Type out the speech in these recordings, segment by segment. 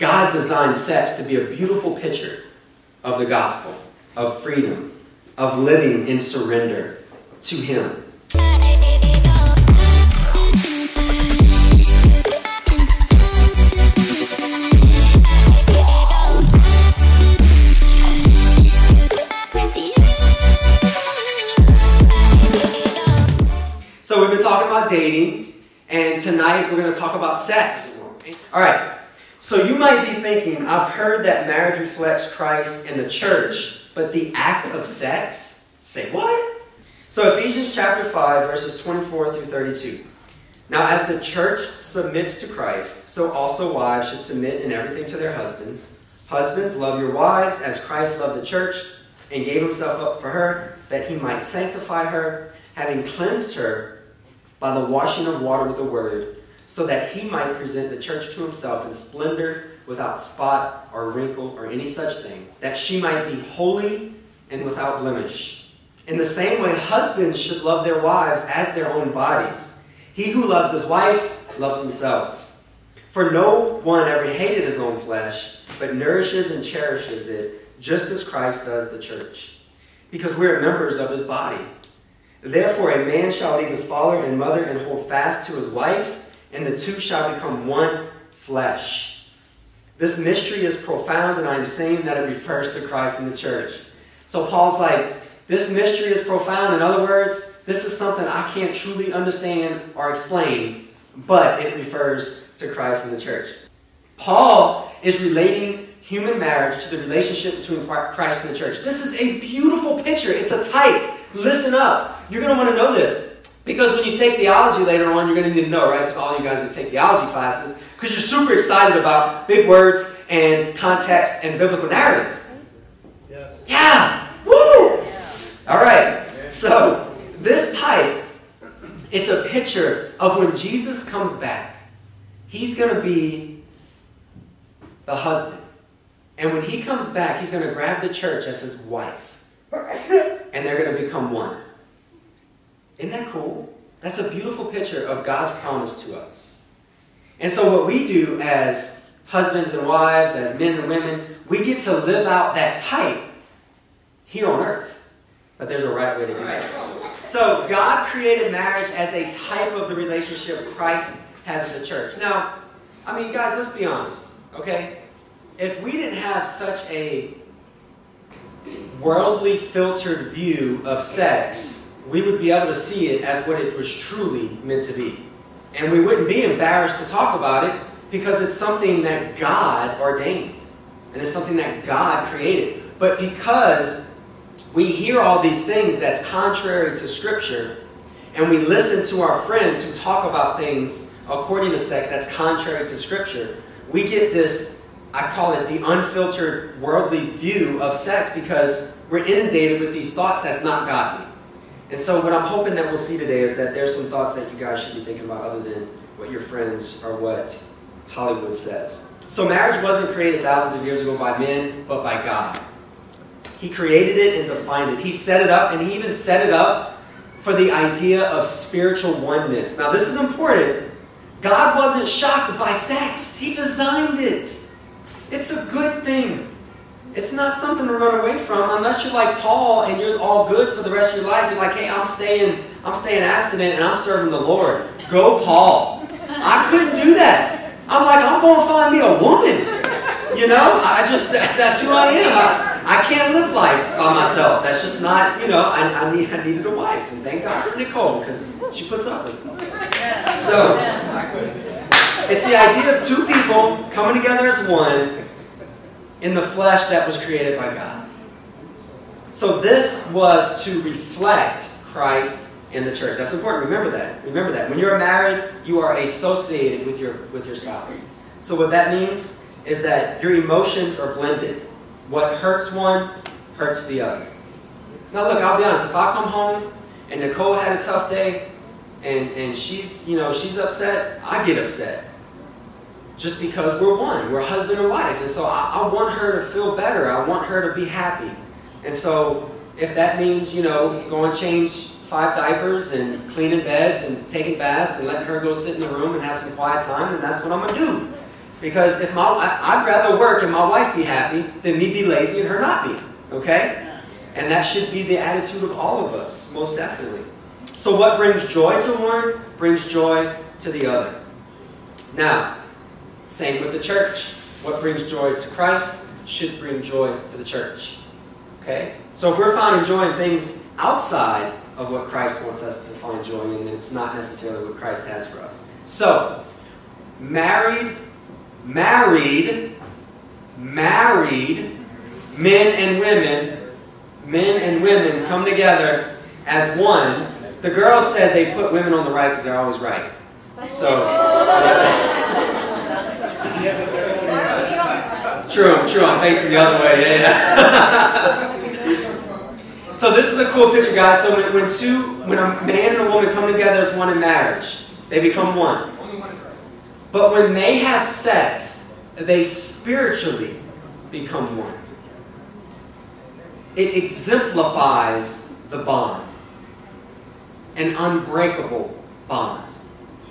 God designed sex to be a beautiful picture of the gospel, of freedom, of living in surrender to Him. So we've been talking about dating, and tonight we're going to talk about sex. All right. So you might be thinking, I've heard that marriage reflects Christ in the church, but the act of sex? Say what? So Ephesians chapter 5, verses 24 through 32. Now, as the church submits to Christ, so also wives should submit in everything to their husbands. Husbands, love your wives as Christ loved the church and gave himself up for her, that he might sanctify her, having cleansed her by the washing of water with the word, so that he might present the church to himself in splendor, without spot or wrinkle or any such thing, that she might be holy and without blemish. In the same way, husbands should love their wives as their own bodies. He who loves his wife loves himself. For no one ever hated his own flesh, but nourishes and cherishes it, just as Christ does the church, because we are members of his body. Therefore, a man shall leave his father and mother and hold fast to his wife, and the two shall become one flesh. This mystery is profound, and I'm saying that it refers to Christ and the church. So Paul's like, this mystery is profound. In other words, this is something I can't truly understand or explain, but it refers to Christ and the church. Paul is relating human marriage to the relationship between Christ and the church. This is a beautiful picture. It's a type. Listen up. You're going to want to know this. Because when you take theology later on, you're going to need to know, right? Because all you guys are going to take theology classes. Because you're super excited about big words and context and biblical narrative. Yes. Yeah. Woo! Yeah. All right. So, this type, it's a picture of when Jesus comes back. He's going to be the husband. And when he comes back, he's going to grab the church as his wife and they're going to become one. Cool? That's a beautiful picture of God's promise to us. And so, what we do as husbands and wives, as men and women, we get to live out that type here on earth. But there's a right way to do that. So, God created marriage as a type of the relationship Christ has with the church. Now, I mean, guys, let's be honest, okay? If we didn't have such a worldly filtered view of sex, we would be able to see it as what it was truly meant to be. And we wouldn't be embarrassed to talk about it because it's something that God ordained. And it's something that God created. But because we hear all these things that's contrary to Scripture, and we listen to our friends who talk about things according to sex that's contrary to Scripture, we get this I call it the unfiltered worldly view of sex because we're inundated with these thoughts that's not godly. And so what I'm hoping that we'll see today is that there's some thoughts that you guys should be thinking about other than what your friends or what Hollywood says. So marriage wasn't created thousands of years ago by men, but by God. He created it and defined it. He set it up, and he even set it up for the idea of spiritual oneness. Now, this is important. God wasn't shocked by sex. He designed it. It's a good thing. It's not something to run away from unless you're like Paul and you're all good for the rest of your life. You're like, hey, I'm staying, I'm staying abstinent and I'm serving the Lord. Go, Paul. I couldn't do that. I'm like, I'm going to find me a woman. You know, I just, that's who I am. I, I can't live life by myself. That's just not, you know, I, I, need, I needed a wife. And thank God for Nicole because she puts up with me. So, it's the idea of two people coming together as one in the flesh that was created by God. So this was to reflect Christ in the church. That's important. Remember that. Remember that. When you're married, you are associated with your with your spouse. So what that means is that your emotions are blended. What hurts one hurts the other. Now look, I'll be honest, if I come home and Nicole had a tough day and, and she's, you know, she's upset, I get upset just because we're one. We're husband and wife. And so I, I, want her to feel better. I want her to be happy. And so if that means, you know, going change five diapers and cleaning beds and taking baths and letting her go sit in the room and have some quiet time, then that's what I'm going to do. Because if my, I'd rather work and my wife be happy than me be lazy and her not be. Okay? And that should be the attitude of all of us, most definitely. So, what brings joy to one brings joy to the other. Now, same with the church. What brings joy to Christ should bring joy to the church. Okay? So, if we're finding joy in things outside of what Christ wants us to find joy in, then it's not necessarily what Christ has for us. So, married, married, married men and women, men and women come together as one. The girls said they put women on the right because they're always right. So, true, true. I'm facing the other way. Yeah. so this is a cool picture, guys. So when, when two, when a man and a woman come together as one in marriage, they become one. But when they have sex, they spiritually become one. It exemplifies the bond, an unbreakable bond,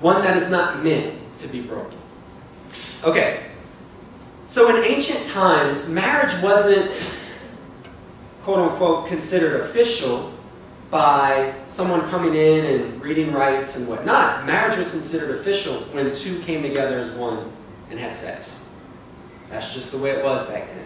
one that is not meant to be broken. Okay, so in ancient times, marriage wasn't quote unquote considered official by someone coming in and reading rites and whatnot. Marriage was considered official when two came together as one and had sex. That's just the way it was back then.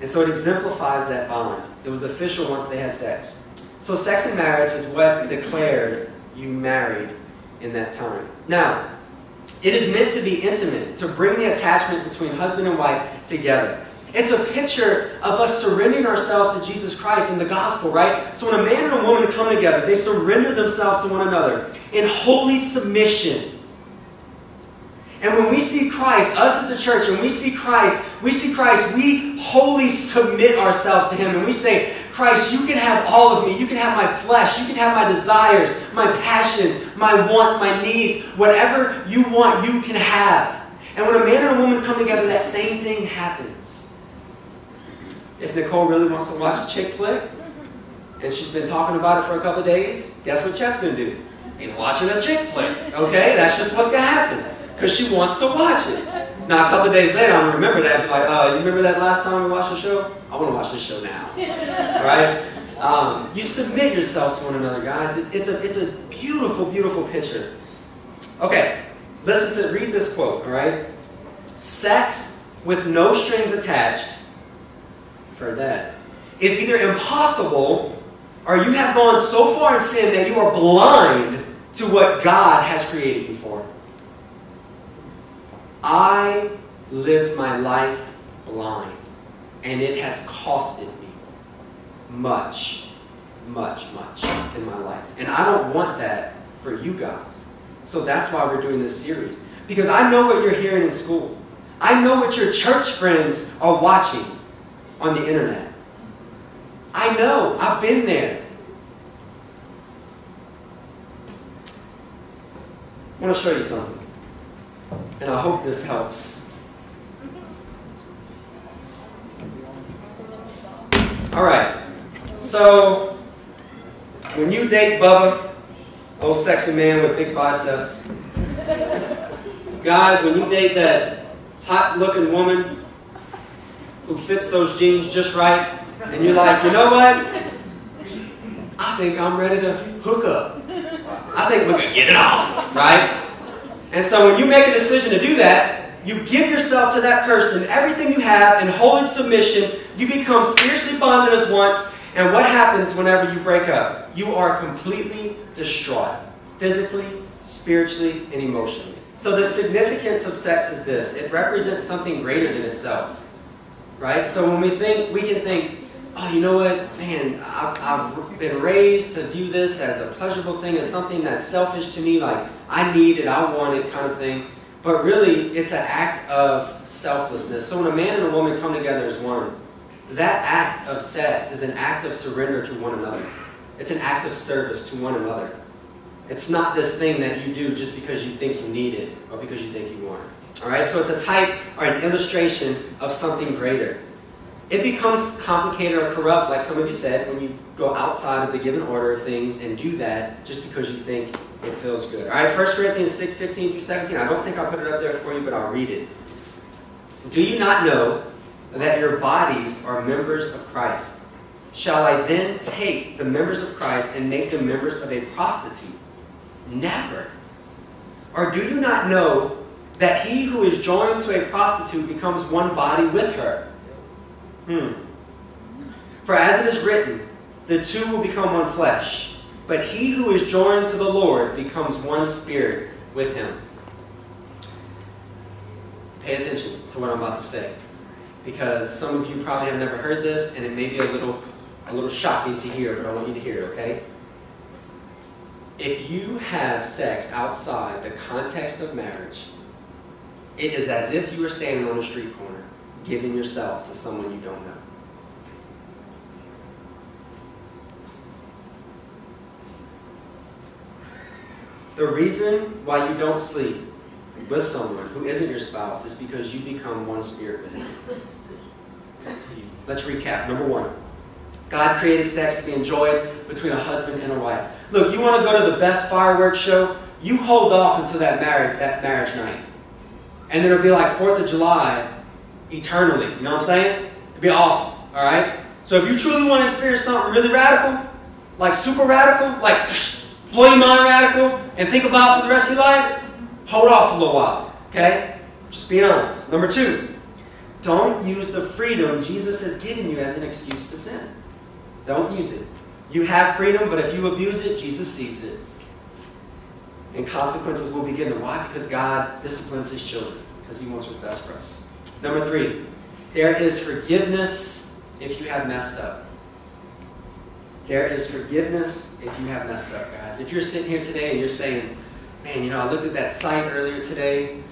And so it exemplifies that bond. It was official once they had sex. So sex and marriage is what declared you married in that time. Now, it is meant to be intimate, to bring the attachment between husband and wife together. It's a picture of us surrendering ourselves to Jesus Christ in the gospel, right? So when a man and a woman come together, they surrender themselves to one another in holy submission. And when we see Christ, us as the church, and we see Christ, we see Christ, we wholly submit ourselves to Him. And we say, Christ, you can have all of me. You can have my flesh. You can have my desires, my passions, my wants, my needs. Whatever you want, you can have. And when a man and a woman come together, that same thing happens. If Nicole really wants to watch a chick flick, and she's been talking about it for a couple days, guess what Chet's going to do? He's watching a chick flick. Okay? That's just what's going to happen. Because she wants to watch it. Now, a couple days later, I'm going to remember that. Be like, oh, you remember that last time we watched the show? I want to watch the show now. right? Um, you submit yourselves to one another, guys. It, it's, a, it's a beautiful, beautiful picture. Okay, listen to, read this quote, all right? Sex with no strings attached for that is either impossible or you have gone so far in sin that you are blind to what God has created you for. I lived my life blind, and it has costed me much, much, much in my life. And I don't want that for you guys. So that's why we're doing this series. Because I know what you're hearing in school. I know what your church friends are watching on the internet. I know. I've been there. I want to show you something. And I hope this helps. All right. So, when you date Bubba, old sexy man with big biceps, guys, when you date that hot looking woman who fits those jeans just right, and you're like, you know what? I think I'm ready to hook up. I think we're going to get it on, right? And so when you make a decision to do that, you give yourself to that person, everything you have, in holy submission. You become spiritually bonded as once. And what happens whenever you break up? You are completely distraught, physically, spiritually, and emotionally. So the significance of sex is this it represents something greater than itself. Right? So when we think, we can think, oh, you know what, man, I've, I've, been raised to view this as a pleasurable thing, as something that's selfish to me, like I need it, I want it kind of thing. But really, it's an act of selflessness. So when a man and a woman come together as one, that act of sex is an act of surrender to one another. It's an act of service to one another. It's not this thing that you do just because you think you need it or because you think you want it. All right? So it's a type or an illustration of something greater. It becomes complicated or corrupt, like some of you said, when you go outside of the given order of things and do that just because you think it feels good. All right, 1 Corinthians 6, 15 through 17. I don't think I'll put it up there for you, but I'll read it. Do you not know that your bodies are members of Christ? Shall I then take the members of Christ and make them members of a prostitute? Never. Or do you not know that he who is joined to a prostitute becomes one body with her? Hmm. For as it is written, the two will become one flesh. But he who is joined to the Lord becomes one spirit with him. Pay attention to what I'm about to say. Because some of you probably have never heard this, and it may be a little, a little shocking to hear, but I want you to hear it, okay? If you have sex outside the context of marriage, it is as if you were standing on a street corner, giving yourself to someone you don't know. The reason why you don't sleep with someone who isn't your spouse is because you become one spirit with them. Let's recap. Number one, God created sex to be enjoyed between a husband and a wife. Look, you want to go to the best fireworks show? You hold off until that marriage, that marriage night. And it'll be like 4th of July eternally. You know what I'm saying? It'd be awesome. All right? So if you truly want to experience something really radical, like super radical, like blow your mind radical, and think about for the rest of your life, hold off a little while. Okay? Just being honest. Number two, don't use the freedom Jesus has given you as an excuse to sin. Don't use it. You have freedom, but if you abuse it, Jesus sees it. And consequences will be given. Why? Because God disciplines his children, because he wants what's best for us. Number three, there is forgiveness if you have messed up. There is forgiveness if you have messed up, guys. If you're sitting here today and you're saying, man, you know, I looked at that site earlier today.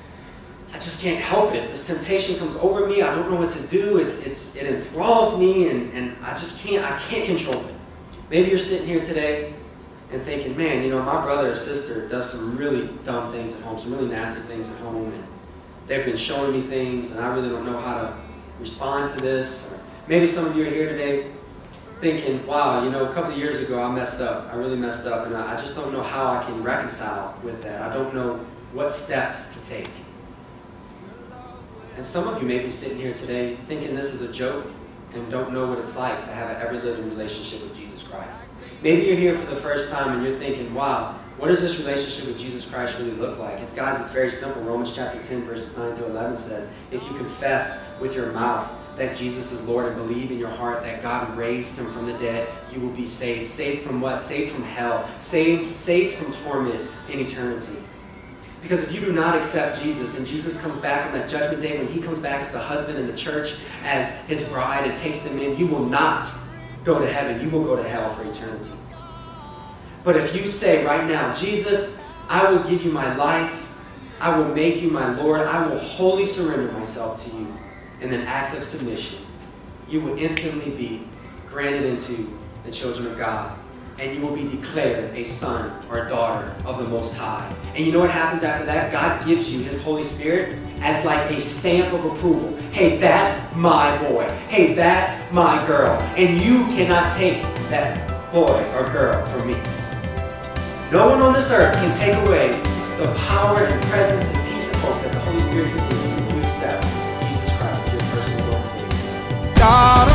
I just can't help it. This temptation comes over me. I don't know what to do. It's, it's, it enthralls me, and, and I just can't, I can't control it. Maybe you're sitting here today and thinking, man, you know, my brother or sister does some really dumb things at home, some really nasty things at home, and they've been showing me things, and I really don't know how to respond to this. Or maybe some of you are here today thinking, wow, you know, a couple of years ago I messed up. I really messed up, and I just don't know how I can reconcile with that. I don't know what steps to take. And some of you may be sitting here today thinking this is a joke and don't know what it's like to have an ever living relationship with Jesus Christ. Maybe you're here for the first time and you're thinking, wow, what does this relationship with Jesus Christ really look like? It's, guys, it's very simple. Romans chapter 10, verses 9 through 11 says, if you confess with your mouth that Jesus is Lord and believe in your heart that God raised him from the dead, you will be saved. Saved from what? Saved from hell. Saved, saved from torment in eternity. Because if you do not accept Jesus and Jesus comes back on that judgment day, when he comes back as the husband in the church, as his bride, and takes them in, you will not go to heaven. You will go to hell for eternity. But if you say right now, Jesus, I will give you my life, I will make you my Lord, I will wholly surrender myself to you in an act of submission, you will instantly be granted into the children of God and you will be declared a son or a daughter of the Most High. And you know what happens after that? God gives you His Holy Spirit as like a stamp of approval. Hey, that's my boy. Hey, that's my girl. And you cannot take that boy or girl from me. No one on this earth can take away the power and presence and peace and hope that the Holy Spirit can give you when you accept Jesus Christ as your personal Lord and Savior. God